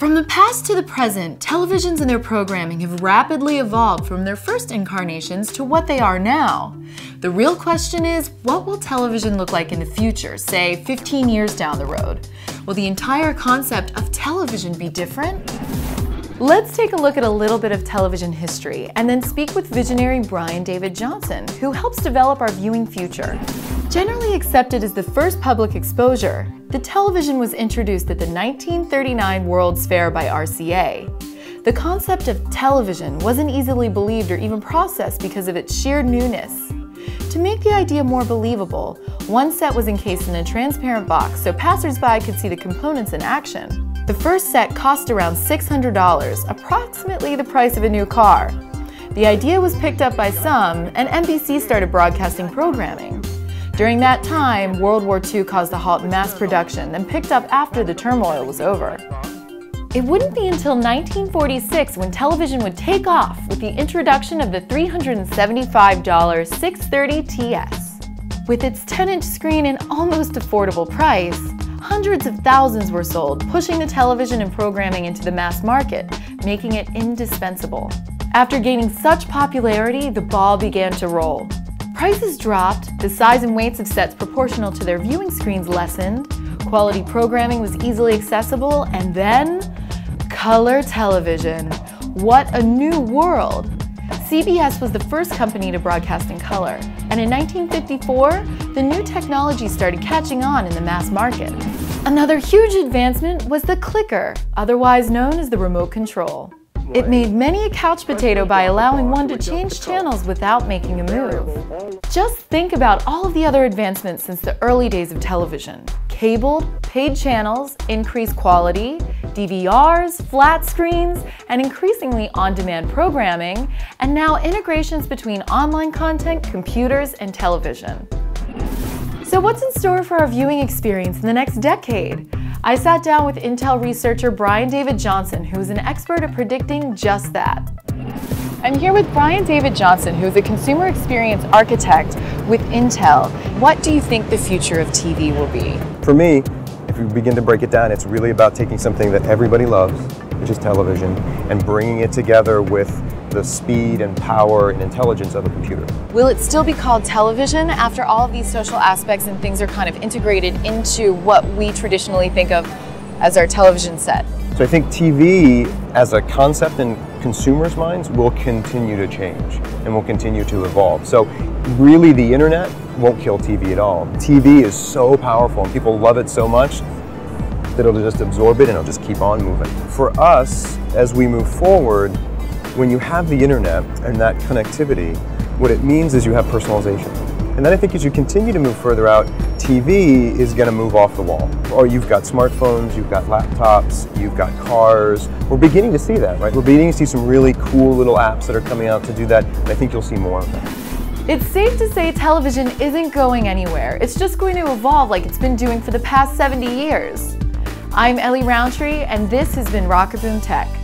From the past to the present, televisions and their programming have rapidly evolved from their first incarnations to what they are now. The real question is, what will television look like in the future, say 15 years down the road? Will the entire concept of television be different? Let's take a look at a little bit of television history and then speak with visionary Brian David Johnson, who helps develop our viewing future. Generally accepted as the first public exposure, the television was introduced at the 1939 World's Fair by RCA. The concept of television wasn't easily believed or even processed because of its sheer newness. To make the idea more believable, one set was encased in a transparent box so passersby could see the components in action. The first set cost around $600, approximately the price of a new car. The idea was picked up by some, and NBC started broadcasting programming. During that time, World War II caused a halt in mass production, then picked up after the turmoil was over. It wouldn't be until 1946 when television would take off with the introduction of the $375 630 TS. With its 10-inch screen and almost affordable price, hundreds of thousands were sold, pushing the television and programming into the mass market, making it indispensable. After gaining such popularity, the ball began to roll. Prices dropped, the size and weights of sets proportional to their viewing screens lessened, quality programming was easily accessible, and then color television. What a new world! CBS was the first company to broadcast in color, and in 1954, the new technology started catching on in the mass market. Another huge advancement was the clicker, otherwise known as the remote control. It made many a couch potato by allowing one to change channels without making a move. Just think about all of the other advancements since the early days of television. Cable, paid channels, increased quality, DVRs, flat screens, and increasingly on-demand programming, and now integrations between online content, computers, and television. So what's in store for our viewing experience in the next decade? I sat down with Intel researcher Brian David Johnson, who is an expert at predicting just that. I'm here with Brian David Johnson, who is a consumer experience architect with Intel. What do you think the future of TV will be? For me, if we begin to break it down, it's really about taking something that everybody loves, which is television, and bringing it together with the speed and power and intelligence of a computer. Will it still be called television after all of these social aspects and things are kind of integrated into what we traditionally think of as our television set? So I think TV as a concept in consumers' minds will continue to change and will continue to evolve. So really the internet won't kill TV at all. TV is so powerful and people love it so much that it'll just absorb it and it'll just keep on moving. For us, as we move forward, when you have the internet and that connectivity, what it means is you have personalization. And then I think as you continue to move further out, TV is going to move off the wall. Or you've got smartphones, you've got laptops, you've got cars. We're beginning to see that, right? We're beginning to see some really cool little apps that are coming out to do that. And I think you'll see more of that. It's safe to say television isn't going anywhere. It's just going to evolve like it's been doing for the past 70 years. I'm Ellie Rountree, and this has been Rocketboom Tech.